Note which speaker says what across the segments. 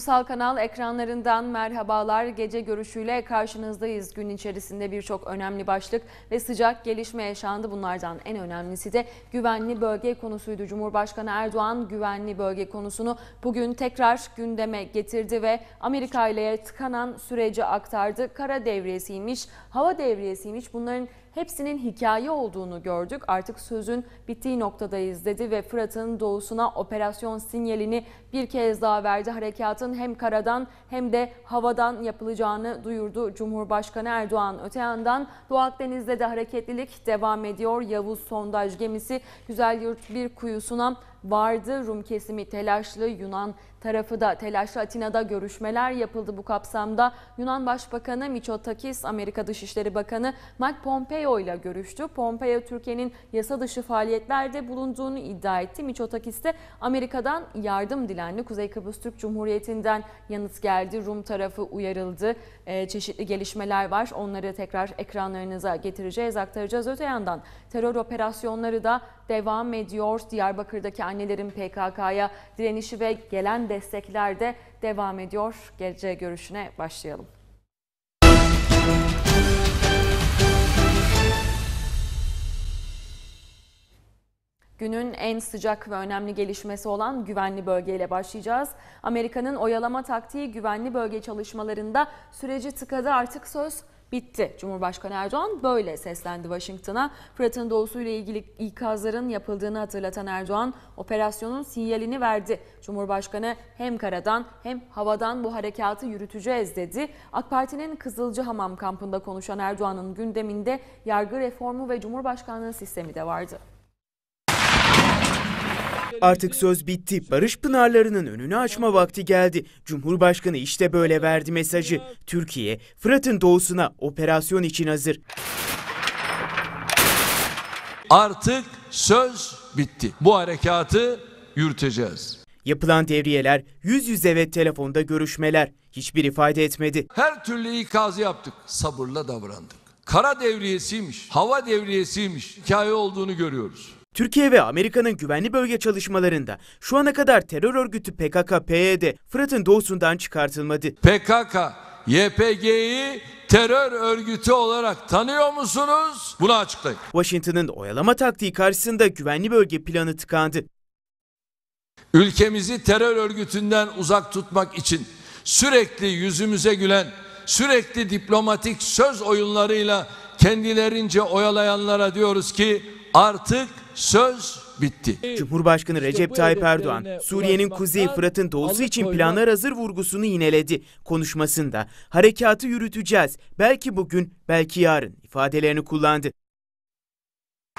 Speaker 1: Ulusal Kanal ekranlarından merhabalar. Gece görüşüyle karşınızdayız. Gün içerisinde birçok önemli başlık ve sıcak gelişme yaşandı. Bunlardan en önemlisi de güvenli bölge konusuydu. Cumhurbaşkanı Erdoğan güvenli bölge konusunu bugün tekrar gündeme getirdi ve Amerika ile tıkanan süreci aktardı. Kara devriyesiymiş, hava devriyesiymiş. Bunların hepsinin hikaye olduğunu gördük. Artık sözün bittiği noktadayız dedi ve Fırat'ın doğusuna operasyon sinyalini bir kez daha verdi. Harekatın hem karadan hem de havadan yapılacağını duyurdu Cumhurbaşkanı Erdoğan. Öte yandan Doğu Akdeniz'de de hareketlilik devam ediyor. Yavuz sondaj gemisi Güzelyurt bir kuyusuna vardı. Rum kesimi telaşlı Yunan tarafı da telaşlı Atina'da görüşmeler yapıldı bu kapsamda. Yunan Başbakanı Mitsotakis, Amerika Dışişleri Bakanı Mike Pompeo ile görüştü. Pompeo Türkiye'nin yasa dışı faaliyetlerde bulunduğunu iddia etti. Mitsotakis de Amerika'dan yardım dilendi. Kuzey Kıbrıs Türk Cumhuriyeti'nden yanıt geldi. Rum tarafı uyarıldı. Ee, çeşitli gelişmeler var. Onları tekrar ekranlarınıza getireceğiz, aktaracağız. Öte yandan terör operasyonları da devam ediyor. Diyarbakır'daki annelerin PKK'ya direnişi ve gelen destekler de devam ediyor. Gece görüşüne başlayalım. Günün en sıcak ve önemli gelişmesi olan güvenli bölgeyle başlayacağız. Amerika'nın oyalama taktiği güvenli bölge çalışmalarında süreci tıkadı artık söz bitti. Cumhurbaşkanı Erdoğan böyle seslendi Washington'a. Fırat'ın doğusuyla ilgili ikazların yapıldığını hatırlatan Erdoğan operasyonun sinyalini verdi. Cumhurbaşkanı hem karadan hem havadan bu harekatı yürüteceğiz dedi. AK Parti'nin Kızılcıhamam kampında konuşan Erdoğan'ın gündeminde yargı reformu ve Cumhurbaşkanlığı sistemi de vardı.
Speaker 2: Artık söz bitti. Barış pınarlarının önünü açma vakti geldi. Cumhurbaşkanı işte böyle verdi mesajı. Türkiye, Fırat'ın doğusuna operasyon için hazır.
Speaker 3: Artık söz bitti. Bu harekatı yürüteceğiz.
Speaker 2: Yapılan devriyeler, yüz yüze ve telefonda görüşmeler hiçbir ifade etmedi.
Speaker 3: Her türlü ikazı yaptık. Sabırla davrandık. Kara devriyesiymiş, hava devriyesiymiş. Hikaye olduğunu görüyoruz.
Speaker 2: Türkiye ve Amerika'nın güvenli bölge çalışmalarında şu ana kadar terör örgütü PKK-PYD Fırat'ın doğusundan çıkartılmadı.
Speaker 3: PKK, YPG'yi terör örgütü olarak tanıyor musunuz? Bunu açıklayın.
Speaker 2: Washington'ın oyalama taktiği karşısında güvenli bölge planı tıkandı.
Speaker 3: Ülkemizi terör örgütünden uzak tutmak için sürekli yüzümüze gülen, sürekli diplomatik söz oyunlarıyla kendilerince oyalayanlara diyoruz ki artık söz bitti.
Speaker 2: Cumhurbaşkanı Recep Tayyip Erdoğan, Suriye'nin kuzeyi Fırat'ın doğusu için planlar hazır vurgusunu yineledi. Konuşmasında harekatı yürüteceğiz, belki bugün, belki yarın ifadelerini kullandı.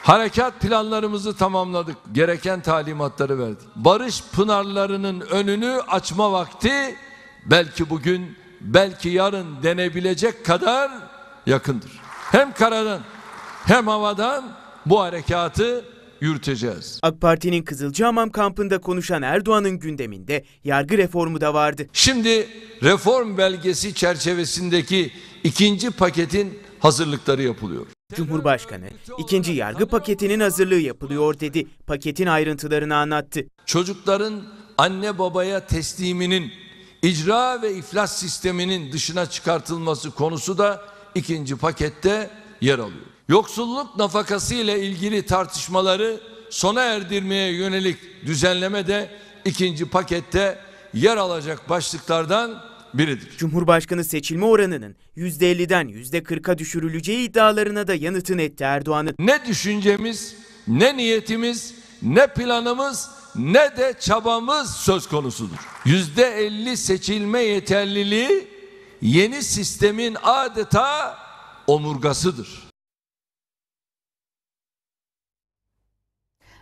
Speaker 3: Harekat planlarımızı tamamladık. Gereken talimatları verdik. Barış pınarlarının önünü açma vakti belki bugün, belki yarın denebilecek kadar yakındır. Hem karadan hem havadan bu harekatı yürüteceğiz.
Speaker 2: AK Parti'nin Kızılcahamam kampında konuşan Erdoğan'ın gündeminde yargı reformu da vardı.
Speaker 3: Şimdi reform belgesi çerçevesindeki ikinci paketin hazırlıkları yapılıyor.
Speaker 2: Cumhurbaşkanı ikinci yargı paketinin hazırlığı yapılıyor dedi. Paketin ayrıntılarını anlattı.
Speaker 3: Çocukların anne babaya tesliminin icra ve iflas sisteminin dışına çıkartılması konusu da ikinci pakette yer alıyor. Yoksulluk nafakası ile ilgili tartışmaları sona erdirmeye yönelik düzenleme de ikinci pakette yer alacak başlıklardan biridir.
Speaker 2: Cumhurbaşkanı seçilme oranının %50'den %40'a düşürüleceği iddialarına da yanıtını etti Erdoğan'ın.
Speaker 3: Ne düşüncemiz, ne niyetimiz, ne planımız, ne de çabamız söz konusudur. %50 seçilme yeterliliği yeni sistemin adeta omurgasıdır.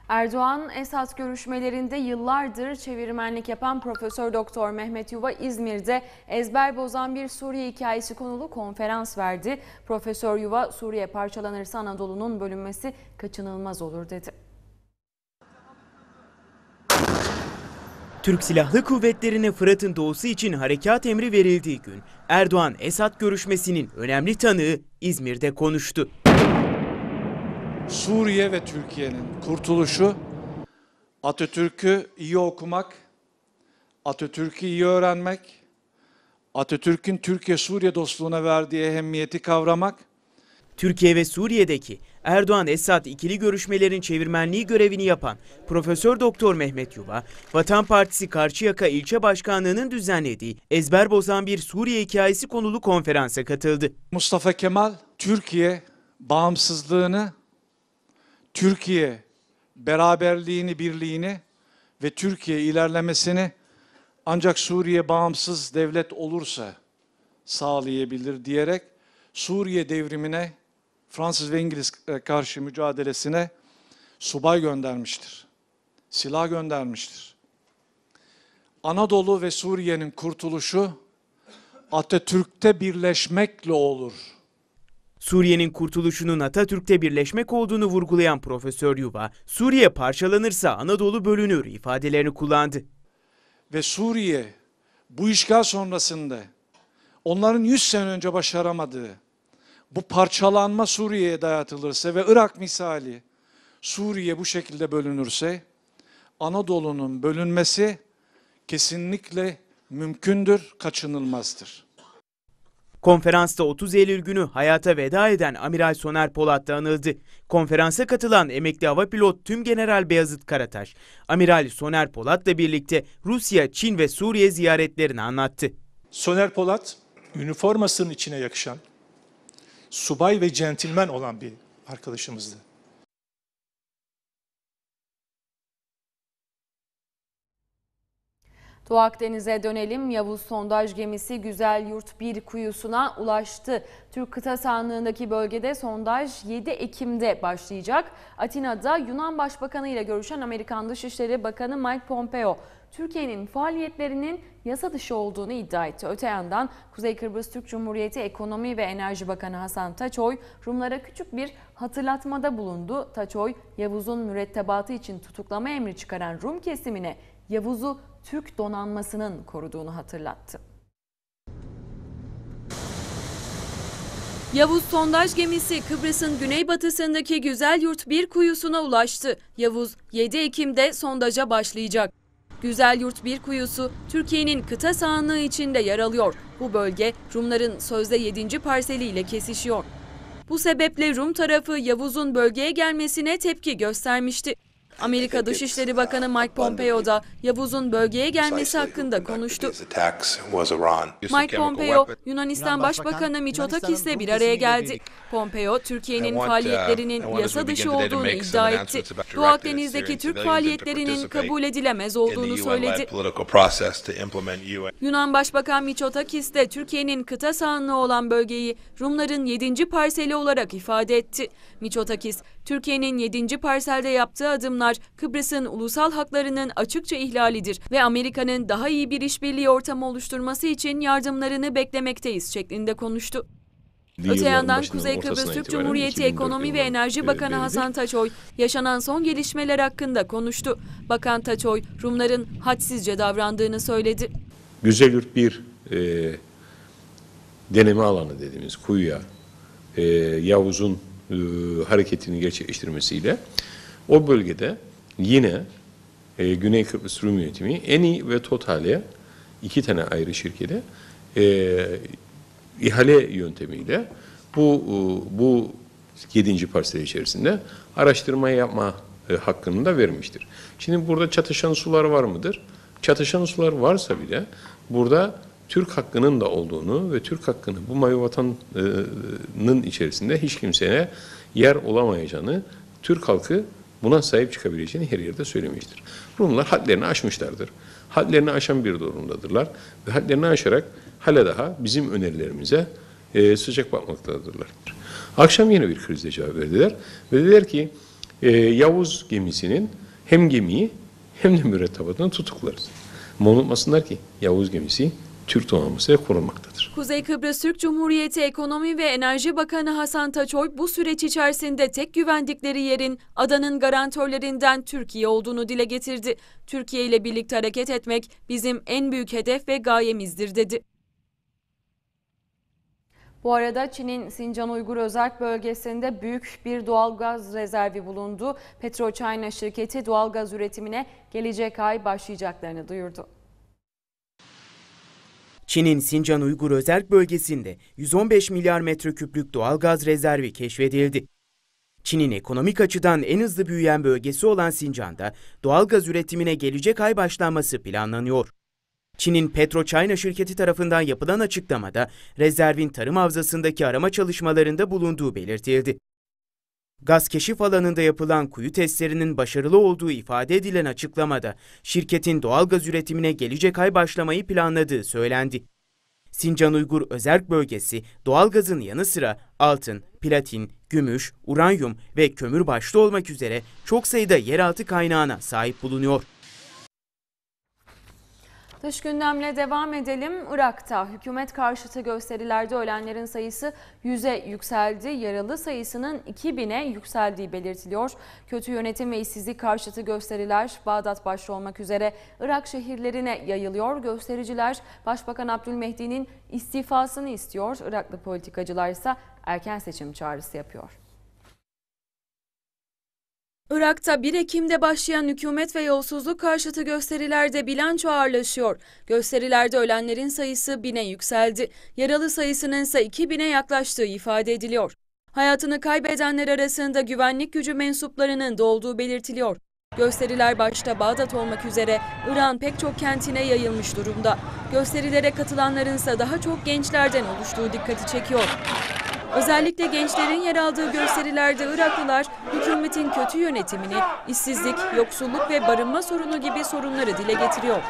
Speaker 1: Erdoğan Esad görüşmelerinde yıllardır çevirmenlik yapan Profesör Doktor Mehmet Yuva İzmir'de ezber bozan bir Suriye hikayesi konulu konferans verdi. Profesör Yuva Suriye parçalanırsa Anadolu'nun bölünmesi kaçınılmaz olur dedi.
Speaker 2: Türk Silahlı Kuvvetleri'ne Fırat'ın doğusu için harekat emri verildiği gün Erdoğan Esad görüşmesinin önemli tanığı İzmir'de konuştu.
Speaker 4: Suriye ve Türkiye'nin kurtuluşu Atatürk'ü iyi okumak, Atatürk'ü iyi öğrenmek, Atatürk'ün Türkiye-Suriye dostluğuna verdiği ehemmiyeti kavramak,
Speaker 2: Türkiye ve Suriye'deki Erdoğan-Esad ikili görüşmelerin çevirmenliği görevini yapan Profesör Doktor Mehmet Yuva, Vatan Partisi Karşıyaka İlçe Başkanlığı'nın düzenlediği ezber bozan bir Suriye hikayesi konulu konferansa katıldı.
Speaker 4: Mustafa Kemal Türkiye bağımsızlığını, Türkiye beraberliğini, birliğini ve Türkiye ilerlemesini ancak Suriye bağımsız devlet olursa sağlayabilir diyerek Suriye devrimine, Fransız ve İngiliz karşı mücadelesine subay göndermiştir. Silah göndermiştir. Anadolu ve Suriye'nin kurtuluşu Atatürk'te birleşmekle olur.
Speaker 2: Suriye'nin kurtuluşunun Atatürk'te birleşmek olduğunu vurgulayan Profesör Yuva, Suriye parçalanırsa Anadolu bölünür ifadelerini kullandı.
Speaker 4: ve Suriye bu işgal sonrasında onların 100 sene önce başaramadığı bu parçalanma Suriye'ye dayatılırsa ve Irak misali Suriye bu şekilde bölünürse Anadolu'nun bölünmesi kesinlikle mümkündür, kaçınılmazdır.
Speaker 2: Konferansta 30 Eylül günü hayata veda eden Amiral Soner Polat da anıldı. Konferansa katılan emekli hava pilot Tüm General Beyazıt Karataş, Amiral Soner Polat'la birlikte Rusya, Çin ve Suriye ziyaretlerini anlattı.
Speaker 5: Soner Polat, üniformasının içine yakışan, subay ve centilmen olan bir arkadaşımızdı.
Speaker 1: Doğu Akdeniz'e dönelim. Yavuz sondaj gemisi Güzel Yurt 1 kuyusuna ulaştı. Türk kıta sahanlığındaki bölgede sondaj 7 Ekim'de başlayacak. Atina'da Yunan Başbakanı ile görüşen Amerikan Dışişleri Bakanı Mike Pompeo, Türkiye'nin faaliyetlerinin yasa dışı olduğunu iddia etti. Öte yandan Kuzey Kıbrıs Türk Cumhuriyeti Ekonomi ve Enerji Bakanı Hasan Taçoy, Rumlara küçük bir hatırlatmada bulundu. Taçoy, Yavuz'un mürettebatı için tutuklama emri çıkaran Rum kesimine Yavuz'u Türk donanmasının koruduğunu hatırlattı.
Speaker 6: Yavuz sondaj gemisi Kıbrıs'ın güneybatısındaki Güzel Yurt 1 kuyusuna ulaştı. Yavuz 7 Ekim'de sondaja başlayacak. Güzel Yurt 1 kuyusu Türkiye'nin kıta sahanlığı içinde yer alıyor. Bu bölge Rumların sözde 7. parseliyle kesişiyor. Bu sebeple Rum tarafı Yavuz'un bölgeye gelmesine tepki göstermişti. Amerika Dışişleri Bakanı Mike Pompeo da Yavuz'un bölgeye gelmesi hakkında konuştu. Mike Pompeo, Yunanistan Başbakanı Mitsotakis'le bir araya geldi. Pompeo, Türkiye'nin faaliyetlerinin yasa dışı olduğunu iddia etti. Doğu Akdeniz'deki Türk faaliyetlerinin kabul edilemez olduğunu söyledi. Yunan Başbakan Mitsotakis de Türkiye'nin kıta sahanlığı olan bölgeyi Rumların 7. parseli olarak ifade etti. Mitsotakis, Türkiye'nin 7. parselde yaptığı adımlar Kıbrıs'ın ulusal haklarının açıkça ihlalidir ve Amerika'nın daha iyi bir işbirliği ortamı oluşturması için yardımlarını beklemekteyiz şeklinde konuştu. Öte yandan Kuzey Kıbrıs Türk Cumhuriyeti Ekonomi ve Enerji Bakanı Hasan Taçoy yaşanan son gelişmeler hakkında konuştu. Bakan Taçoy, Rumların hadsizce davrandığını söyledi.
Speaker 7: Güzelyurt bir e, deneme alanı dediğimiz kuyuya e, Yavuz'un e, hareketini gerçekleştirmesiyle o bölgede yine e, Güney Kıbrıs Rum Yönetimi ENI ve Total'e iki tane ayrı şirkete e, ihale yöntemiyle bu e, bu 7. parsel içerisinde araştırma yapma e, hakkını da vermiştir. Şimdi burada çatışan sular var mıdır? Çatışan sular varsa bile burada Türk hakkının da olduğunu ve Türk hakkını bu mavi vatanın içerisinde hiç kimseye yer olamayacağını Türk halkı buna sahip çıkabileceğini her yerde söylemiştir. Rumlar hadlerini aşmışlardır. Hadlerini aşan bir durumdadırlar ve hadlerini aşarak hala daha bizim önerilerimize e, sıcak bakmaktadırlar. Akşam yine bir krizle cevap verdiler ve dediler ki e, Yavuz gemisinin hem gemiyi hem de mürettebatını tutuklarız. Ama unutmasınlar ki Yavuz gemisi Türk donanmasıyla korunmaktadır.
Speaker 6: Kuzey Kıbrıs Türk Cumhuriyeti Ekonomi ve Enerji Bakanı Hasan Taçoy bu süreç içerisinde tek güvendikleri yerin adanın garantörlerinden Türkiye olduğunu dile getirdi. Türkiye ile birlikte hareket etmek bizim en büyük hedef ve gayemizdir dedi.
Speaker 1: Bu arada Çin'in Sincan Uygur Özerk Bölgesi'nde büyük bir doğalgaz rezervi bulundu. PetroChina şirketi doğalgaz üretimine gelecek ay başlayacaklarını duyurdu.
Speaker 2: Çin'in Sincan Uygur Özerk bölgesinde 115 milyar metreküplük doğal gaz rezervi keşfedildi. Çin'in ekonomik açıdan en hızlı büyüyen bölgesi olan Sincan'da doğal gaz üretimine gelecek ay başlanması planlanıyor. Çin'in PetroChina şirketi tarafından yapılan açıklamada rezervin tarım havzasındaki arama çalışmalarında bulunduğu belirtildi. Gaz keşif alanında yapılan kuyu testlerinin başarılı olduğu ifade edilen açıklamada şirketin doğal gaz üretimine gelecek ay başlamayı planladığı söylendi. Sincan Uygur Özerk Bölgesi doğalgazın yanı sıra altın, platin, gümüş, uranyum ve kömür başta olmak üzere çok sayıda yeraltı kaynağına sahip bulunuyor.
Speaker 8: Dış gündemle devam edelim. Irak'ta hükümet karşıtı gösterilerde ölenlerin sayısı 100'e yükseldi. Yaralı sayısının 2000'e yükseldiği belirtiliyor. Kötü yönetim ve işsizlik karşıtı gösteriler Bağdat başta olmak üzere Irak şehirlerine yayılıyor. Göstericiler Başbakan Abdülmehdi'nin istifasını istiyor. Iraklı politikacılar ise erken seçim çağrısı yapıyor.
Speaker 1: Irak'ta 1 Ekim'de başlayan hükümet ve yolsuzluk karşıtı gösterilerde bilanço ağırlaşıyor. Gösterilerde ölenlerin sayısı bine yükseldi. Yaralı sayısının ise 2000'e yaklaştığı ifade ediliyor. Hayatını kaybedenler arasında güvenlik gücü mensuplarının da olduğu belirtiliyor. Gösteriler başta Bağdat olmak üzere İran pek çok kentine yayılmış durumda. Gösterilere katılanların ise daha çok gençlerden oluştuğu dikkati çekiyor. Özellikle gençlerin yer aldığı gösterilerde Iraklılar hükümetin kötü yönetimini, işsizlik, yoksulluk ve barınma sorunu gibi sorunları dile getiriyor.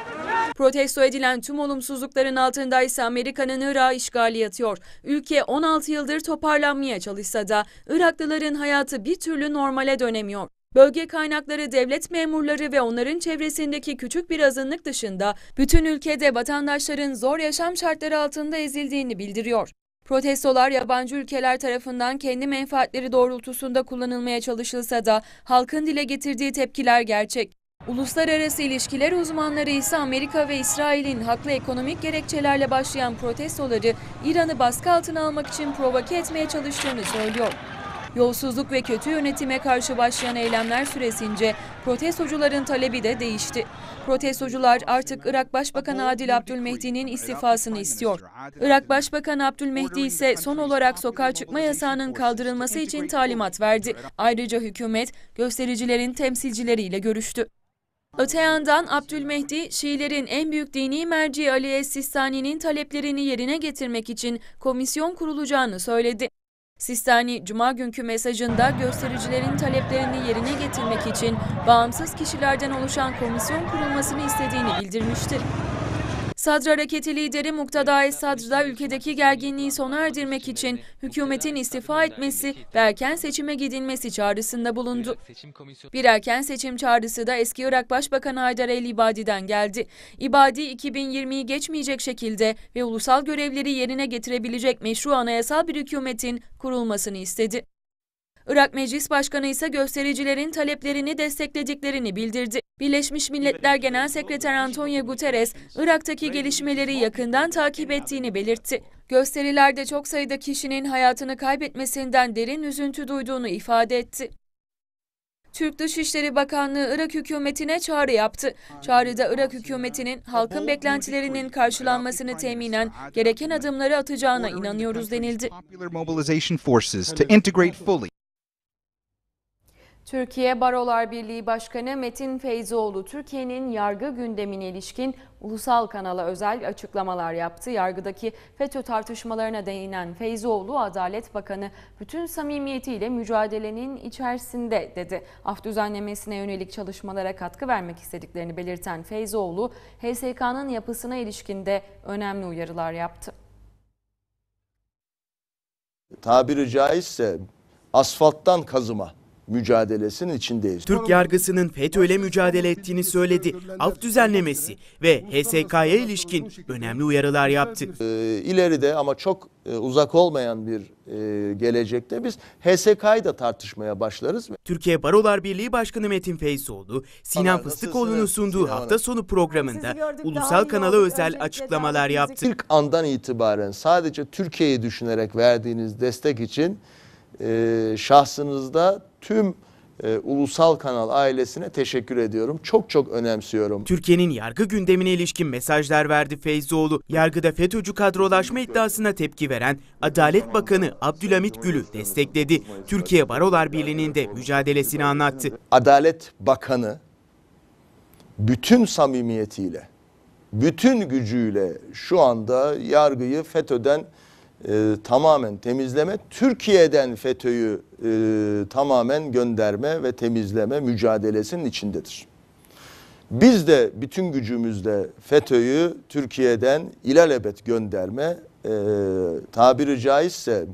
Speaker 1: Protesto edilen tüm olumsuzlukların altında ise Amerika'nın Irak'ı işgali yatıyor. Ülke 16 yıldır toparlanmaya çalışsa da Iraklıların hayatı bir türlü normale dönemiyor. Bölge kaynakları devlet memurları ve onların çevresindeki küçük bir azınlık dışında bütün ülkede vatandaşların zor yaşam şartları altında ezildiğini bildiriyor. Protestolar yabancı ülkeler tarafından kendi menfaatleri doğrultusunda kullanılmaya çalışılsa da halkın dile getirdiği tepkiler gerçek. Uluslararası ilişkiler uzmanları ise Amerika ve İsrail'in haklı ekonomik gerekçelerle başlayan protestoları İran'ı baskı altına almak için provoke etmeye çalıştığını söylüyor. Yolsuzluk ve kötü yönetime karşı başlayan eylemler süresince protestocuların talebi de değişti. Protestocular artık Irak Başbakanı Adil Abdülmehdi'nin istifasını istiyor. Irak Başbakanı Abdülmehdi ise son olarak sokağa çıkma yasağının kaldırılması için talimat verdi. Ayrıca hükümet göstericilerin temsilcileriyle görüştü. Öte yandan Abdülmehdi, Şiilerin en büyük dini merci Ali Es-Sistani'nin taleplerini yerine getirmek için komisyon kurulacağını söyledi. Sistani, Cuma günkü mesajında göstericilerin taleplerini yerine getirmek için bağımsız kişilerden oluşan komisyon kurulmasını istediğini bildirmişti. Sadr Hareketi lideri Muktada Es-Sadr da ülkedeki gerginliği sona erdirmek için hükümetin istifa etmesi ve erken seçime gidilmesi çağrısında bulundu. Bir erken seçim çağrısı da eski Irak Başbakanı Haydar el-İbadi'den geldi. İbadi 2020'yi geçmeyecek şekilde ve ulusal görevleri yerine getirebilecek meşru anayasal bir hükümetin kurulmasını istedi. Irak Meclis Başkanı ise göstericilerin taleplerini desteklediklerini bildirdi. Birleşmiş Milletler Genel Sekreter Antonio Guterres, Irak'taki gelişmeleri yakından takip ettiğini belirtti. Gösterilerde çok sayıda kişinin hayatını kaybetmesinden derin üzüntü duyduğunu ifade etti. Türk Dışişleri Bakanlığı Irak hükümetine çağrı yaptı. Çağrıda Irak hükümetinin halkın beklentilerinin karşılanmasını teminen gereken adımları atacağına inanıyoruz denildi.
Speaker 8: Türkiye Barolar Birliği Başkanı Metin Feyzoğlu, Türkiye'nin yargı gündemine ilişkin ulusal kanala özel açıklamalar yaptı. Yargıdaki FETÖ tartışmalarına değinen Feyzoğlu, Adalet Bakanı bütün samimiyetiyle mücadelenin içerisinde dedi. Af düzenlemesine yönelik çalışmalara katkı vermek istediklerini belirten Feyzoğlu, HSK'nın yapısına ilişkinde önemli uyarılar yaptı.
Speaker 9: Tabiri caizse asfalttan kazıma mücadelesinin içindeyiz.
Speaker 2: Türk yargısının FETÖ'yle mücadele ettiğini söyledi. Af düzenlemesi ve HSK'ya ilişkin önemli uyarılar yaptı.
Speaker 9: Ee, ileride ama çok e, uzak olmayan bir e, gelecekte biz HSK'yı da tartışmaya başlarız.
Speaker 2: Türkiye Barolar Birliği Başkanı Metin Feyzoğlu, Sinan Fıstıkoğlu'nun sunduğu hafta sonu programında ulusal kanala özel açıklamalar yaptı.
Speaker 9: İlk andan itibaren sadece Türkiye'yi düşünerek verdiğiniz destek için e, şahsınızda tüm e, ulusal kanal ailesine teşekkür ediyorum. Çok çok önemsiyorum.
Speaker 2: Türkiye'nin yargı gündemine ilişkin mesajlar verdi Feyzoğlu. Yargıda FETÖ'cü kadrolaşma iddiasına tepki veren Adalet Bakanı Abdülhamit Gül'ü destekledi. Türkiye Barolar Birliği'nin de mücadelesini anlattı.
Speaker 9: Adalet Bakanı bütün samimiyetiyle, bütün gücüyle şu anda yargıyı FETÖ'den e, tamamen temizleme, Türkiye'den FETÖ'yü e, tamamen gönderme ve temizleme mücadelesinin içindedir. Biz de bütün gücümüzle FETÖ'yü Türkiye'den ilelebet gönderme, e, tabiri caizse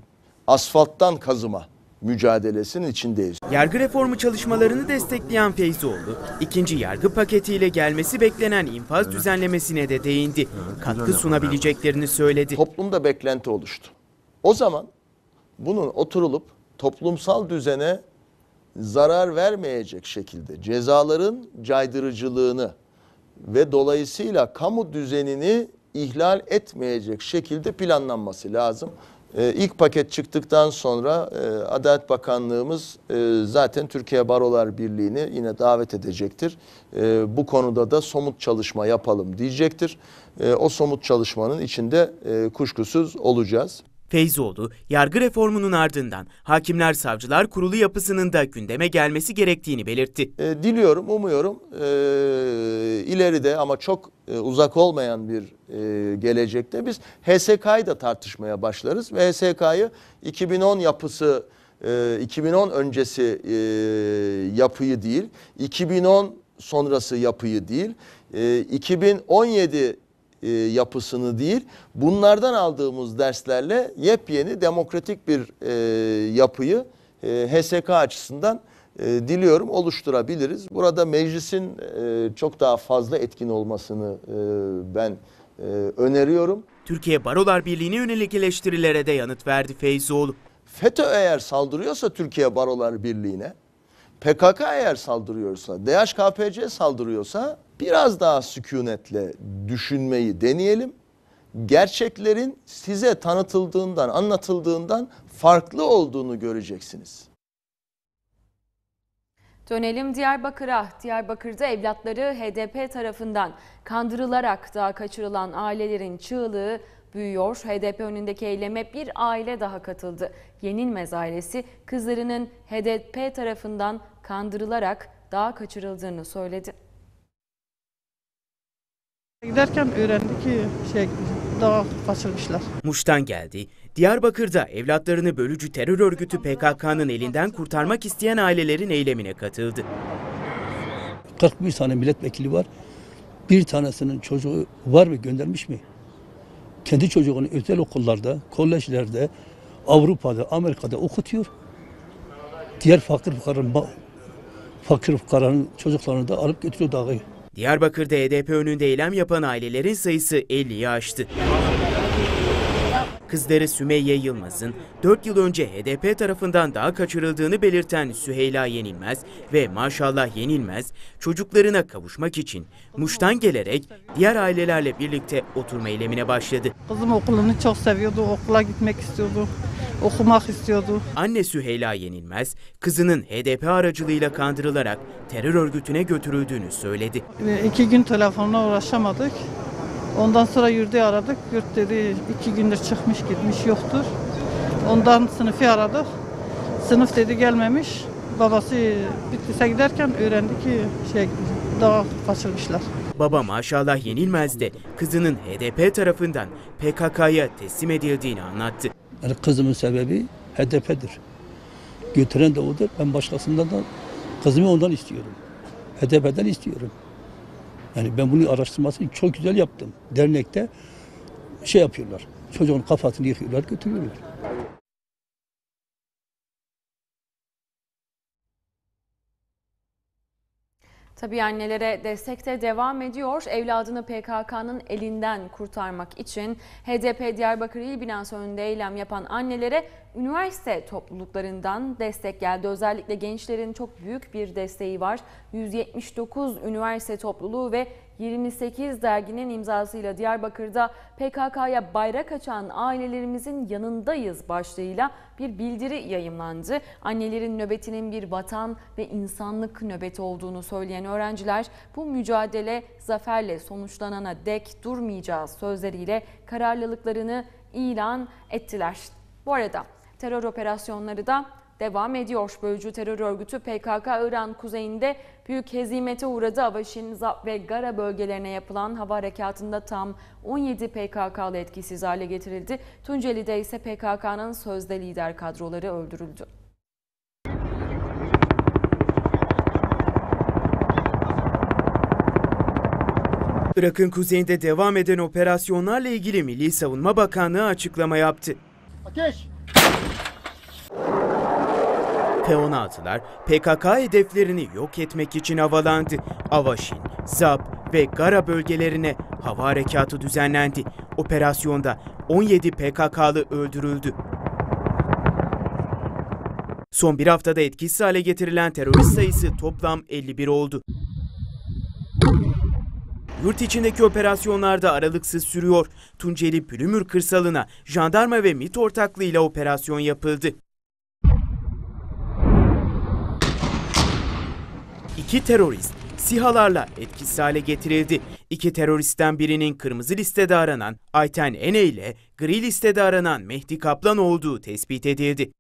Speaker 9: asfalttan kazıma mücadelesinin içindeyiz.
Speaker 2: Yargı reformu çalışmalarını destekleyen Feyzoğlu, ikinci yargı paketiyle gelmesi beklenen infaz düzenlemesine de değindi. Katkı sunabileceklerini söyledi.
Speaker 9: Toplumda beklenti oluştu. O zaman bunun oturulup toplumsal düzene zarar vermeyecek şekilde cezaların caydırıcılığını ve dolayısıyla kamu düzenini ihlal etmeyecek şekilde planlanması lazım. Ee, ilk paket çıktıktan sonra e, Adalet Bakanlığımız e, zaten Türkiye Barolar Birliği'ni yine davet edecektir. E, bu konuda da somut çalışma yapalım diyecektir. E, o somut çalışmanın içinde e, kuşkusuz olacağız.
Speaker 2: Feyzoğlu, yargı reformunun ardından Hakimler Savcılar Kurulu yapısının da gündeme gelmesi gerektiğini belirtti.
Speaker 9: E, diliyorum, umuyorum e, ileride ama çok e, uzak olmayan bir e, gelecekte biz HSK'yı da tartışmaya başlarız ve HSK'yı 2010 yapısı, e, 2010 öncesi e, yapıyı değil, 2010 sonrası yapıyı değil, e, 2017 e, yapısını değil, bunlardan aldığımız derslerle yepyeni demokratik bir e, yapıyı e, HSK açısından e, diliyorum oluşturabiliriz. Burada meclisin e, çok daha fazla etkin olmasını e, ben e, öneriyorum.
Speaker 2: Türkiye Barolar Birliği'ne yönelik eleştirilere de yanıt verdi Feyzoğlu.
Speaker 9: FETÖ eğer saldırıyorsa Türkiye Barolar Birliği'ne, PKK eğer saldırıyorsa, DHKPC saldırıyorsa biraz daha sükunetle düşünmeyi deneyelim. Gerçeklerin size tanıtıldığından, anlatıldığından farklı olduğunu göreceksiniz.
Speaker 1: Dönelim Diyarbakır'a. Diyarbakır'da evlatları HDP tarafından kandırılarak daha kaçırılan ailelerin çığlığı büyüyor. HDP önündeki eyleme bir aile daha katıldı. Yenilmez ailesi kızlarının HDP tarafından kandırılarak daha kaçırıldığını söyledi.
Speaker 10: Giderken öğrendik ki şey daha kaçırmışlar.
Speaker 2: Muş'tan geldi. Diyarbakır'da evlatlarını bölücü terör örgütü PKK'nın elinden kurtarmak isteyen ailelerin eylemine katıldı.
Speaker 11: 41 tane milletvekili var. Bir tanesinin çocuğu var mı göndermiş mi? Kendi çocuğunu özel okullarda, kolejlerde, Avrupa'da, Amerika'da okutuyor. Diğer fakir fukaranın, fakir fukaranın çocuklarını da alıp götürüyor dağı.
Speaker 2: Diyarbakır'da HDP önünde eylem yapan ailelerin sayısı 50'yi aştı. Kızları Sümeyye Yılmaz'ın 4 yıl önce HDP tarafından daha kaçırıldığını belirten Süheyla Yenilmez ve Maşallah Yenilmez çocuklarına kavuşmak için Muş'tan gelerek diğer ailelerle birlikte oturma eylemine başladı.
Speaker 10: Kızım okulunu çok seviyordu, okula gitmek istiyordu, okumak istiyordu.
Speaker 2: Anne Süheyla Yenilmez, kızının HDP aracılığıyla kandırılarak terör örgütüne götürüldüğünü söyledi.
Speaker 10: İki gün telefonla uğraşamadık. Ondan sonra yurdu aradık. Yurt dedi iki gündür çıkmış gitmiş yoktur. Ondan sınıfı aradık. Sınıf dedi gelmemiş. Babası Bitlis'e giderken öğrendi ki şey daha kaçırmışlar.
Speaker 2: Baba Maşallah Yenilmez de kızının HDP tarafından PKK'ya teslim edildiğini anlattı.
Speaker 11: Yani kızımın sebebi HDP'dir. Götüren de odur. Ben başkasından da kızımı ondan istiyorum. HDP'den istiyorum. Yani ben bunu araştırmasını çok güzel yaptım. Dernekte şey yapıyorlar. Çocuğun kafasını yıkıyorlar, götürüyorlar.
Speaker 1: Tabii annelere destek de devam ediyor. Evladını PKK'nın elinden kurtarmak için HDP Diyarbakır İl Binası önünde eylem yapan annelere üniversite topluluklarından destek geldi. Özellikle gençlerin çok büyük bir desteği var. 179 üniversite topluluğu ve 28 derginin imzasıyla Diyarbakır'da PKK'ya bayrak açan ailelerimizin yanındayız başlığıyla bir bildiri yayımlandı. Annelerin nöbetinin bir vatan ve insanlık nöbeti olduğunu söyleyen öğrenciler bu mücadele zaferle sonuçlanana dek durmayacağız sözleriyle kararlılıklarını ilan ettiler. Bu arada terör operasyonları da devam ediyor. Bölücü terör örgütü PKK İran kuzeyinde büyük hezimete uğradı. Avaşin, Zap ve Gara bölgelerine yapılan hava harekatında tam 17 PKK'lı etkisiz hale getirildi. Tunceli'de ise PKK'nın sözde lider kadroları öldürüldü.
Speaker 2: Irak'ın kuzeyinde devam eden operasyonlarla ilgili Milli Savunma Bakanlığı açıklama yaptı.
Speaker 12: Ateş!
Speaker 2: P-16'lar PKK hedeflerini yok etmek için havalandı. Avaşin, Zap ve Gara bölgelerine hava harekatı düzenlendi. Operasyonda 17 PKK'lı öldürüldü. Son bir haftada etkisiz hale getirilen terörist sayısı toplam 51 oldu. Yurt içindeki operasyonlarda aralıksız sürüyor. Tunceli Pülümür kırsalına jandarma ve MİT ortaklığıyla operasyon yapıldı. İki terörist sihalarla etkisiz hale getirildi. İki teröristten birinin kırmızı listede aranan Ayten Ene ile gri listede aranan Mehdi Kaplan olduğu tespit edildi.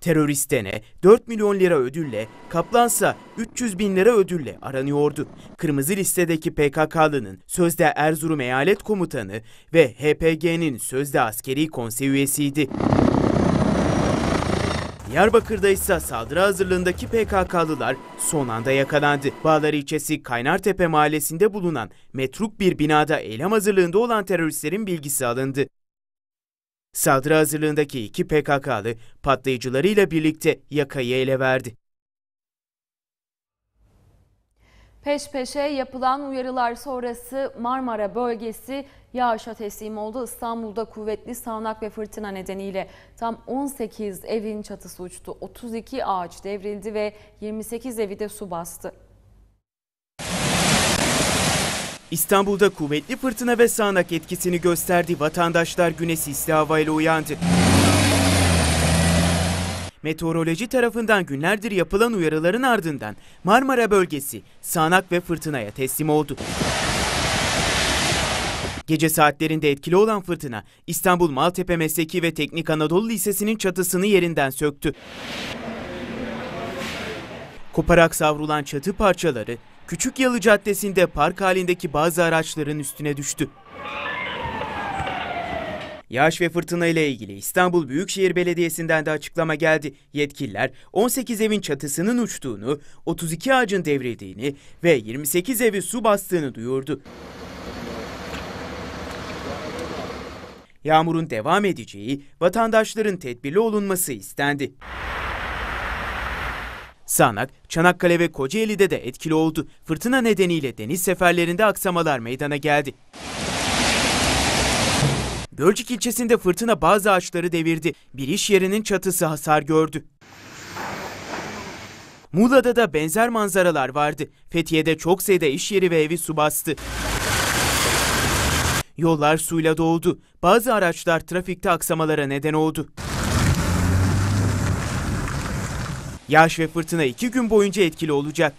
Speaker 2: Terörist Ene 4 milyon lira ödülle, Kaplansa 300 bin lira ödülle aranıyordu. Kırmızı listedeki PKK'lının sözde Erzurum Eyalet Komutanı ve HPG'nin sözde askeri konsey üyesiydi. Diyarbakır'da ise saldırı hazırlığındaki PKK'lılar son anda yakalandı. Bağlar ilçesi Kaynartepe mahallesinde bulunan metruk bir binada eylem hazırlığında olan teröristlerin bilgisi alındı. Saldırı hazırlığındaki iki PKK'lı patlayıcılarıyla birlikte yakayı ele verdi.
Speaker 1: Peş peşe yapılan uyarılar sonrası Marmara bölgesi yağışa teslim oldu. İstanbul'da kuvvetli sağanak ve fırtına nedeniyle tam 18 evin çatısı uçtu. 32 ağaç devrildi ve 28 evi de su bastı.
Speaker 2: İstanbul'da kuvvetli fırtına ve sağanak etkisini gösterdi. Vatandaşlar güne sisli havayla uyandı. Meteoroloji tarafından günlerdir yapılan uyarıların ardından Marmara bölgesi sağanak ve fırtınaya teslim oldu. Gece saatlerinde etkili olan fırtına İstanbul Maltepe Mesleki ve Teknik Anadolu Lisesi'nin çatısını yerinden söktü. Koparak savrulan çatı parçaları Küçük Yalı Caddesi'nde park halindeki bazı araçların üstüne düştü. Yağış ve fırtına ile ilgili İstanbul Büyükşehir Belediyesi'nden de açıklama geldi. Yetkililer 18 evin çatısının uçtuğunu, 32 ağacın devrildiğini ve 28 evi su bastığını duyurdu. Yağmurun devam edeceği, vatandaşların tedbirli olunması istendi. Sağnak, Çanakkale ve Kocaeli'de de etkili oldu. Fırtına nedeniyle deniz seferlerinde aksamalar meydana geldi. Gölcük ilçesinde fırtına bazı ağaçları devirdi. Bir iş yerinin çatısı hasar gördü. Muğla'da da benzer manzaralar vardı. Fethiye'de çok sayıda iş yeri ve evi su bastı. Yollar suyla doldu. Bazı araçlar trafikte aksamalara neden oldu. Yağış ve fırtına iki gün boyunca etkili olacak.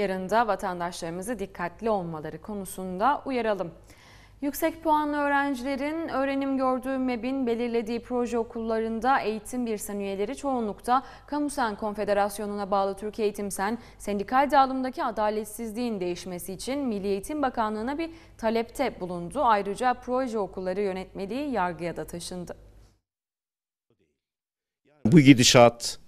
Speaker 1: Yarın da vatandaşlarımızı dikkatli olmaları konusunda uyaralım. Yüksek puanlı öğrencilerin öğrenim gördüğü MEB'in belirlediği proje okullarında eğitim birsen üyeleri çoğunlukta Kamusen Konfederasyonu'na bağlı Türkiye Eğitim Sen, sendikal dağılımdaki adaletsizliğin değişmesi için Milli Eğitim Bakanlığı'na bir talepte bulundu. Ayrıca proje okulları yönetmeliği yargıya da taşındı.
Speaker 13: Bu gidişat,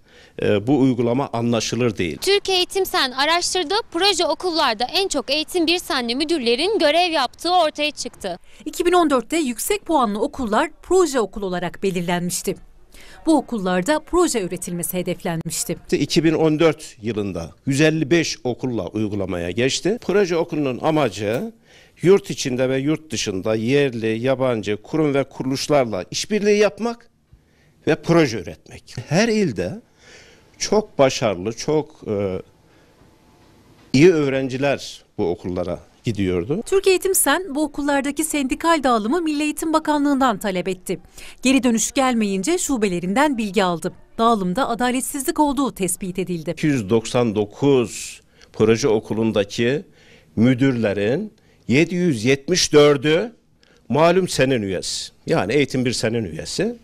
Speaker 13: bu uygulama anlaşılır değil.
Speaker 14: Türkiye Eğitim Sen araştırdığı proje okullarda en çok eğitim bir senli müdürlerin görev yaptığı ortaya çıktı.
Speaker 15: 2014'te yüksek puanlı okullar proje okul olarak belirlenmişti. Bu okullarda proje üretilmesi hedeflenmişti.
Speaker 13: 2014 yılında 155 okulla uygulamaya geçti. Proje okulunun amacı yurt içinde ve yurt dışında yerli, yabancı kurum ve kuruluşlarla işbirliği yapmak ve proje üretmek. Her ilde çok başarılı, çok e, iyi öğrenciler bu okullara gidiyordu.
Speaker 15: Türk Eğitim Sen bu okullardaki sendikal dağılımı Milli Eğitim Bakanlığı'ndan talep etti. Geri dönüş gelmeyince şubelerinden bilgi aldı. Dağılımda adaletsizlik olduğu tespit edildi.
Speaker 13: 299 proje okulundaki müdürlerin 774'ü malum senin üyesi. Yani eğitim bir senin üyesi.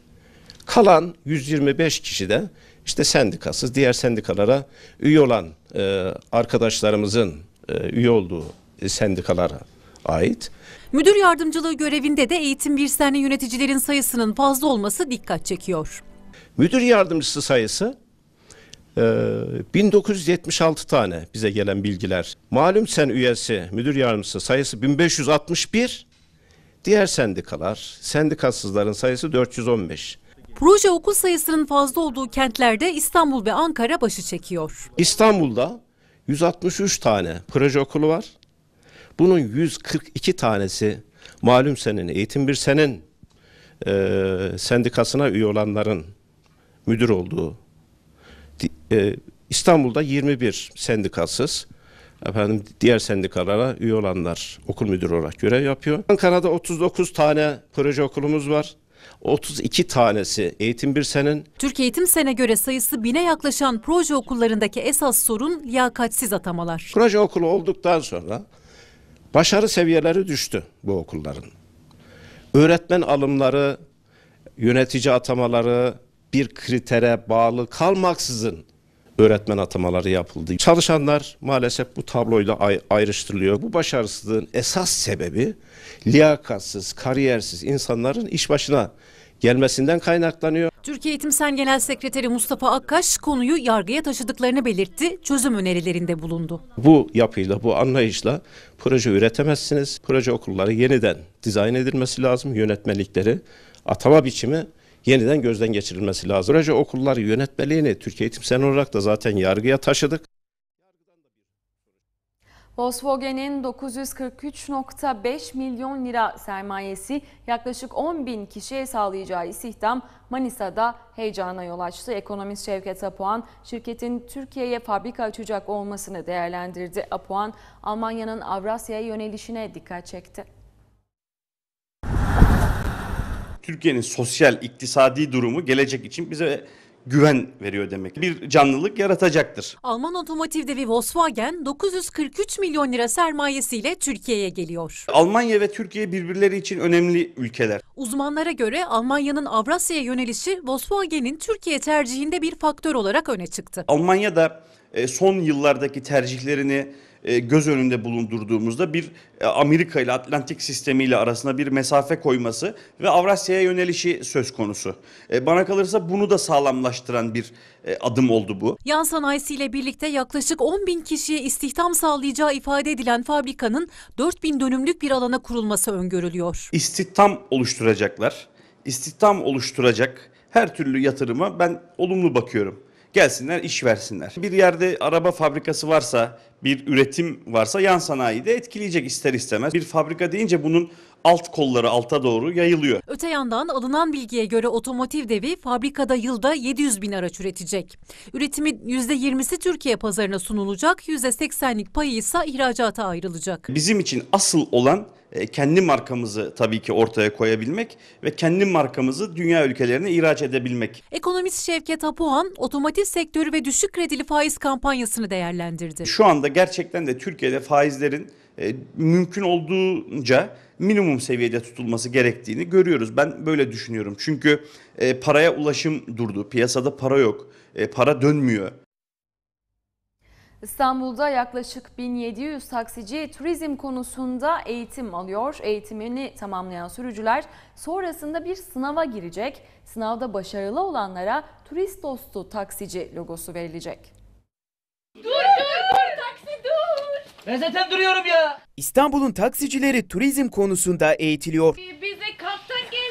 Speaker 13: Kalan 125 kişi de işte sendikasız diğer sendikalara üye olan e, arkadaşlarımızın e, üye olduğu sendikalara ait.
Speaker 15: Müdür yardımcılığı görevinde de eğitim bir sene yöneticilerin sayısının fazla olması dikkat çekiyor.
Speaker 13: Müdür yardımcısı sayısı e, 1976 tane bize gelen bilgiler. Malum sen üyesi müdür yardımcısı sayısı 1561. Diğer sendikalar, sendikasızların sayısı 415.
Speaker 15: Proje okul sayısının fazla olduğu kentlerde İstanbul ve Ankara başı çekiyor.
Speaker 13: İstanbul'da 163 tane proje okulu var. Bunun 142 tanesi malum senin eğitim bir senin e, sendikasına üye olanların müdür olduğu. E, İstanbul'da 21 sendikasız. Efendim diğer sendikalara üye olanlar okul müdürü olarak görev yapıyor. Ankara'da 39 tane proje okulumuz var. 32 tanesi eğitim bir senin,
Speaker 15: Türk Eğitim Sen'e göre sayısı bine yaklaşan proje okullarındaki esas sorun liyakatsiz atamalar.
Speaker 13: Proje okulu olduktan sonra başarı seviyeleri düştü bu okulların. Öğretmen alımları, yönetici atamaları bir kritere bağlı kalmaksızın öğretmen atamaları yapıldı. Çalışanlar maalesef bu tabloyla ay- ayrıştırılıyor. Bu başarısızlığın esas sebebi liyakatsız, kariyersiz insanların iş başına gelmesinden kaynaklanıyor.
Speaker 15: Türk Eğitim Sen Genel Sekreteri Mustafa Akkaş konuyu yargıya taşıdıklarını belirtti, çözüm önerilerinde bulundu.
Speaker 13: Bu yapıyla, bu anlayışla proje üretemezsiniz. Proje okulları yeniden dizayn edilmesi lazım. Yönetmelikleri, atama biçimi yeniden gözden geçirilmesi lazım. Proje okulları yönetmeliğini Türkiye Eğitim Sen olarak da zaten yargıya taşıdık.
Speaker 1: Volkswagen'in 943.5 milyon lira sermayesi yaklaşık 10 bin kişiye sağlayacağı istihdam Manisa'da heyecana yol açtı. Ekonomist Şevket Apuan şirketin Türkiye'ye fabrika açacak olmasını değerlendirdi. Apuan Almanya'nın Avrasya'ya yönelişine dikkat çekti.
Speaker 12: Türkiye'nin sosyal, iktisadi durumu gelecek için bize güven veriyor demek. Bir canlılık yaratacaktır.
Speaker 15: Alman otomotiv devi Volkswagen 943 milyon lira sermayesiyle Türkiye'ye geliyor.
Speaker 12: Almanya ve Türkiye birbirleri için önemli ülkeler.
Speaker 15: Uzmanlara göre Almanya'nın Avrasya'ya yönelişi Volkswagen'in Türkiye tercihinde bir faktör olarak öne çıktı.
Speaker 12: Almanya da e, son yıllardaki tercihlerini göz önünde bulundurduğumuzda bir e, Amerika ile Atlantik sistemi ile arasında bir mesafe koyması ve Avrasya'ya yönelişi söz konusu. E, Bana kalırsa bunu da sağlamlaştıran bir e, adım oldu bu.
Speaker 15: Yan sanayisiyle birlikte yaklaşık 10 bin kişiye istihdam sağlayacağı ifade edilen fabrikanın 4 bin dönümlük bir alana kurulması öngörülüyor.
Speaker 12: İstihdam oluşturacaklar. İstihdam oluşturacak her türlü yatırıma ben olumlu bakıyorum. Gelsinler iş versinler. Bir yerde araba fabrikası varsa, bir üretim varsa yan sanayi de etkileyecek ister istemez. Bir fabrika deyince bunun alt kolları alta doğru yayılıyor.
Speaker 15: Öte yandan alınan bilgiye göre otomotiv devi fabrikada yılda 700 bin araç üretecek. Üretimin %20'si Türkiye pazarına sunulacak, %80'lik payı ise ihracata ayrılacak.
Speaker 12: Bizim için asıl olan kendi markamızı tabii ki ortaya koyabilmek ve kendi markamızı dünya ülkelerine ihraç edebilmek.
Speaker 15: Ekonomist Şevket Apuhan, otomotiv sektörü ve düşük kredili faiz kampanyasını değerlendirdi.
Speaker 12: Şu anda gerçekten de Türkiye'de faizlerin e, mümkün olduğunca minimum seviyede tutulması gerektiğini görüyoruz. Ben böyle düşünüyorum. Çünkü e, paraya ulaşım durdu. Piyasada para yok. E, para dönmüyor.
Speaker 1: İstanbul'da yaklaşık 1700 taksici turizm konusunda eğitim alıyor. Eğitimini tamamlayan sürücüler sonrasında bir sınava girecek. Sınavda başarılı olanlara turist dostu taksici logosu verilecek.
Speaker 16: Dur dur dur taksi dur. Ben zaten duruyorum ya.
Speaker 2: İstanbul'un taksicileri turizm konusunda eğitiliyor.
Speaker 16: Bize kaptan geldi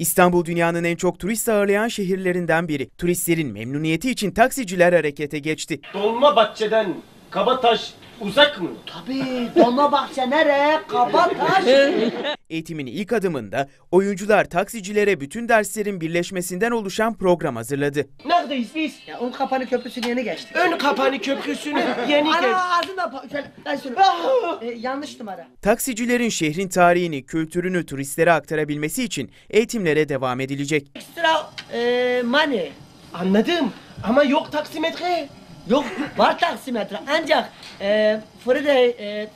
Speaker 16: İstanbul.
Speaker 2: Dünyanın en çok turist ağırlayan şehirlerinden biri. Turistlerin memnuniyeti için taksiciler harekete geçti.
Speaker 17: Dolmabahçe'den Kabataş
Speaker 16: Uzak mı?
Speaker 17: Tabii Dolmabahçe nereye? Kabataş.
Speaker 2: Eğitimin ilk adımında oyuncular taksicilere bütün derslerin birleşmesinden oluşan program hazırladı.
Speaker 16: Neredeyiz biz?
Speaker 17: ya ön kapanı köprüsünü yeni geçtik.
Speaker 16: Ön kapanı köprüsünü yeni
Speaker 17: Ana
Speaker 16: gel.
Speaker 17: ağzında ben söyle. Ee, yanlış numara.
Speaker 2: Taksicilerin şehrin tarihini, kültürünü turistlere aktarabilmesi için eğitimlere devam edilecek.
Speaker 17: Ekstra e, money.
Speaker 16: Anladım ama yok taksimetre.
Speaker 17: Yok var taksimetre ancak e, Friday e,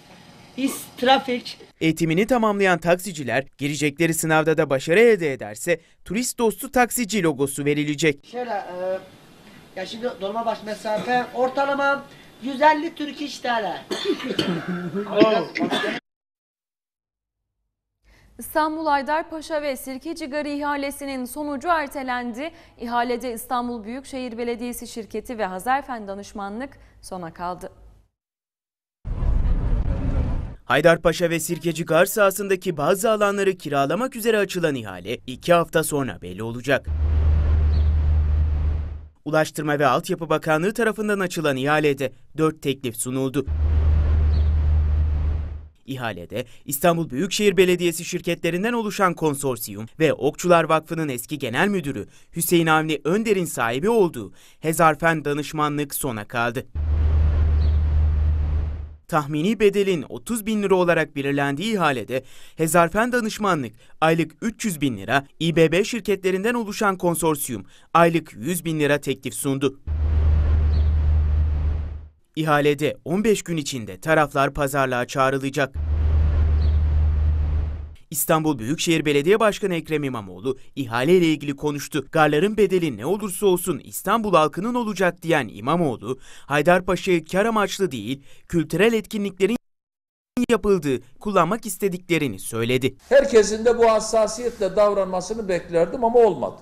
Speaker 17: is trafik
Speaker 2: Eğitimini tamamlayan taksiciler girecekleri sınavda da başarı elde ederse turist dostu taksici logosu verilecek.
Speaker 17: Şöyle e, ya şimdi Dolmabaş mesafe ortalama 150 Türk iş TL.
Speaker 1: İstanbul Aydarpaşa ve Sirkeci Garı ihalesinin sonucu ertelendi. İhalede İstanbul Büyükşehir Belediyesi şirketi ve Hazarfen Danışmanlık sona kaldı.
Speaker 2: Haydarpaşa ve Sirkeci Gar sahasındaki bazı alanları kiralamak üzere açılan ihale iki hafta sonra belli olacak. Ulaştırma ve Altyapı Bakanlığı tarafından açılan ihalede dört teklif sunuldu. İhalede İstanbul Büyükşehir Belediyesi şirketlerinden oluşan konsorsiyum ve Okçular Vakfı'nın eski genel müdürü Hüseyin Avni Önder'in sahibi olduğu Hezarfen Danışmanlık sona kaldı. Tahmini bedelin 30 bin lira olarak belirlendiği ihalede Hezarfen Danışmanlık aylık 300 bin lira, İBB şirketlerinden oluşan konsorsiyum aylık 100 bin lira teklif sundu. İhalede 15 gün içinde taraflar pazarlığa çağrılacak. İstanbul Büyükşehir Belediye Başkanı Ekrem İmamoğlu ihale ile ilgili konuştu. Garların bedeli ne olursa olsun İstanbul halkının olacak diyen İmamoğlu, Haydarpaşa'yı kar amaçlı değil, kültürel etkinliklerin yapıldığı, kullanmak istediklerini söyledi.
Speaker 3: Herkesin de bu hassasiyetle davranmasını beklerdim ama olmadı.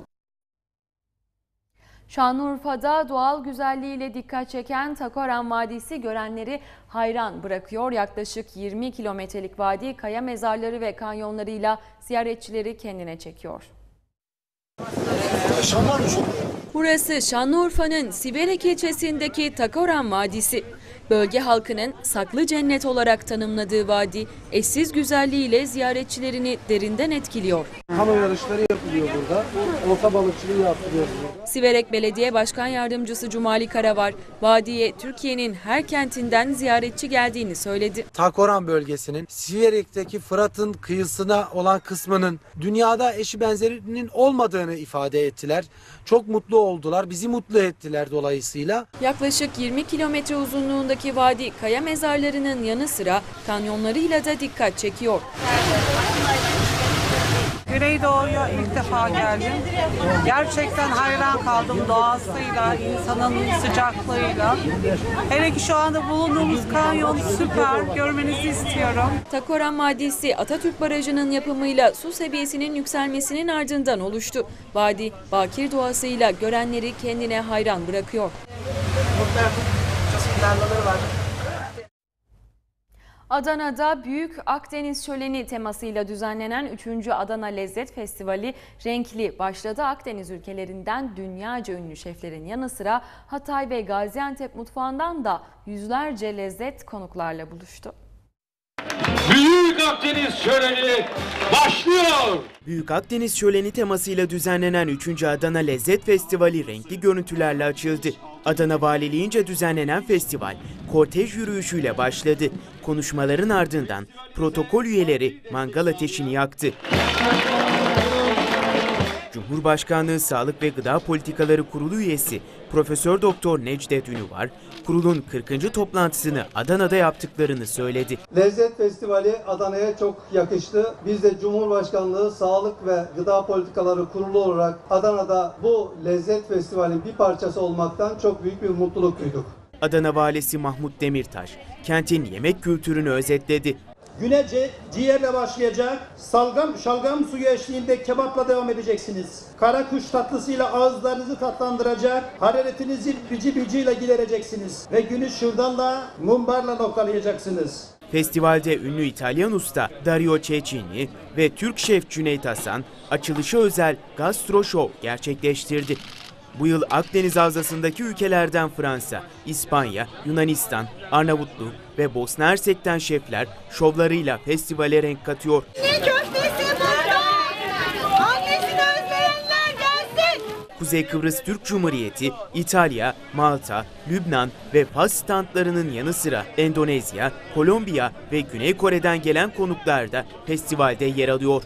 Speaker 1: Şanlıurfa'da doğal güzelliğiyle dikkat çeken Takoran Vadisi görenleri hayran bırakıyor. Yaklaşık 20 kilometrelik vadi kaya mezarları ve kanyonlarıyla ziyaretçileri kendine çekiyor.
Speaker 6: Burası Şanlıurfa'nın Siverek ilçesindeki Takoran Vadisi. Bölge halkının saklı cennet olarak tanımladığı vadi, eşsiz güzelliğiyle ziyaretçilerini derinden etkiliyor.
Speaker 18: Kano yarışları yapılıyor burada. Olta balıkçılığı yapılıyor burada.
Speaker 6: Siverek Belediye Başkan Yardımcısı Cumali Karavar, vadiye Türkiye'nin her kentinden ziyaretçi geldiğini söyledi.
Speaker 18: Takoran bölgesinin Siverek'teki Fırat'ın kıyısına olan kısmının dünyada eşi benzerinin olmadığını ifade ettiler. Çok mutlu oldular. Bizi mutlu ettiler dolayısıyla.
Speaker 6: Yaklaşık 20 kilometre uzunluğundaki vadi kaya mezarlarının yanı sıra kanyonlarıyla da dikkat çekiyor.
Speaker 19: Güneydoğu'ya ilk defa geldim. Gerçekten hayran kaldım doğasıyla, insanın sıcaklığıyla. Hele ki şu anda bulunduğumuz kanyon süper. Görmenizi istiyorum.
Speaker 6: Takoran Vadisi Atatürk Barajı'nın yapımıyla su seviyesinin yükselmesinin ardından oluştu. Vadi bakir doğasıyla görenleri kendine hayran bırakıyor.
Speaker 1: Adana'da Büyük Akdeniz Şöleni temasıyla düzenlenen 3. Adana Lezzet Festivali renkli başladı. Akdeniz ülkelerinden dünyaca ünlü şeflerin yanı sıra Hatay ve Gaziantep mutfağından da yüzlerce lezzet konuklarla buluştu.
Speaker 20: Büyük Akdeniz şöleni başlıyor.
Speaker 2: Büyük Akdeniz Şöleni temasıyla düzenlenen 3. Adana Lezzet Festivali renkli görüntülerle açıldı. Adana Valiliğince düzenlenen festival kortej yürüyüşüyle başladı. Konuşmaların ardından protokol üyeleri mangal ateşini yaktı. Cumhurbaşkanlığı Sağlık ve Gıda Politikaları Kurulu üyesi Profesör Doktor Necdet Ünüvar, kurulun 40. toplantısını Adana'da yaptıklarını söyledi.
Speaker 21: Lezzet Festivali Adana'ya çok yakıştı. Biz de Cumhurbaşkanlığı Sağlık ve Gıda Politikaları Kurulu olarak Adana'da bu Lezzet Festivali'nin bir parçası olmaktan çok büyük bir mutluluk duyduk.
Speaker 2: Adana Valisi Mahmut Demirtaş, kentin yemek kültürünü özetledi.
Speaker 22: Güne ci- ciğerle başlayacak, salgam şalgam suyu eşliğinde kebapla devam edeceksiniz. Kara kuş tatlısıyla ağızlarınızı tatlandıracak, hararetinizi bici biciyle gidereceksiniz. Ve günü şırdanla, mumbarla noktalayacaksınız.
Speaker 2: Festivalde ünlü İtalyan usta Dario Cecchini ve Türk şef Cüneyt Hasan açılışı özel gastro show gerçekleştirdi. Bu yıl Akdeniz Havzası'ndaki ülkelerden Fransa, İspanya, Yunanistan, Arnavutluk ve Bosna Hersek'ten şefler şovlarıyla festivale renk katıyor.
Speaker 23: köftesi burada. Annesini özleyenler gelsin.
Speaker 2: Kuzey Kıbrıs Türk Cumhuriyeti, İtalya, Malta, Lübnan ve Fas standlarının yanı sıra Endonezya, Kolombiya ve Güney Kore'den gelen konuklar da festivalde yer alıyor.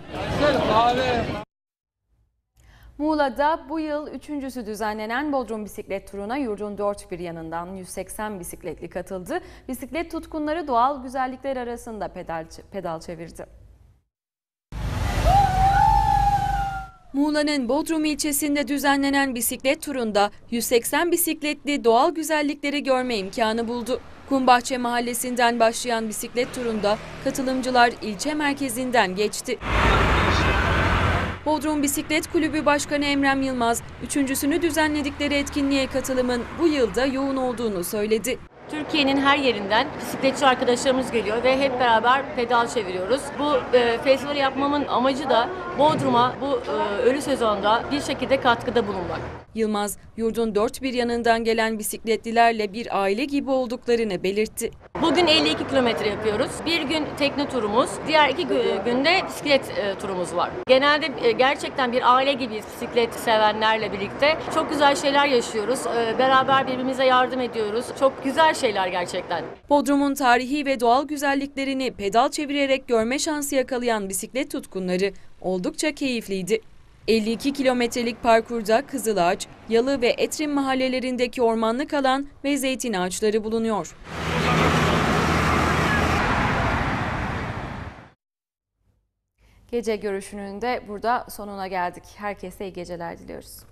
Speaker 24: Muğla'da bu yıl üçüncüsü düzenlenen Bodrum bisiklet turuna yurdun dört bir yanından 180 bisikletli katıldı. Bisiklet tutkunları doğal güzellikler arasında pedal, pedal çevirdi.
Speaker 1: Muğla'nın Bodrum ilçesinde düzenlenen bisiklet turunda 180 bisikletli doğal güzellikleri görme imkanı buldu. Kumbahçe mahallesinden başlayan bisiklet turunda katılımcılar ilçe merkezinden geçti. Bodrum Bisiklet Kulübü Başkanı Emrem Yılmaz, üçüncüsünü düzenledikleri etkinliğe katılımın bu yılda yoğun olduğunu söyledi.
Speaker 25: Türkiye'nin her yerinden bisikletçi arkadaşlarımız geliyor ve hep beraber pedal çeviriyoruz. Bu e, festivali yapmamın amacı da Bodrum'a bu e, ölü sezonda bir şekilde katkıda bulunmak.
Speaker 1: Yılmaz, yurdun dört bir yanından gelen bisikletlilerle bir aile gibi olduklarını belirtti.
Speaker 25: Bugün 52 kilometre yapıyoruz. Bir gün tekne turumuz, diğer iki gü- günde bisiklet e, turumuz var. Genelde e, gerçekten bir aile gibiyiz bisiklet sevenlerle birlikte. Çok güzel şeyler yaşıyoruz. E, beraber birbirimize yardım ediyoruz. Çok güzel şeyler gerçekten.
Speaker 1: Bodrum'un tarihi ve doğal güzelliklerini pedal çevirerek görme şansı yakalayan bisiklet tutkunları oldukça keyifliydi. 52 kilometrelik parkurda Kızılağaç, Yalı ve Etrim mahallelerindeki ormanlık alan ve zeytin ağaçları bulunuyor.
Speaker 24: Gece görüşünün de burada sonuna geldik. Herkese iyi geceler diliyoruz.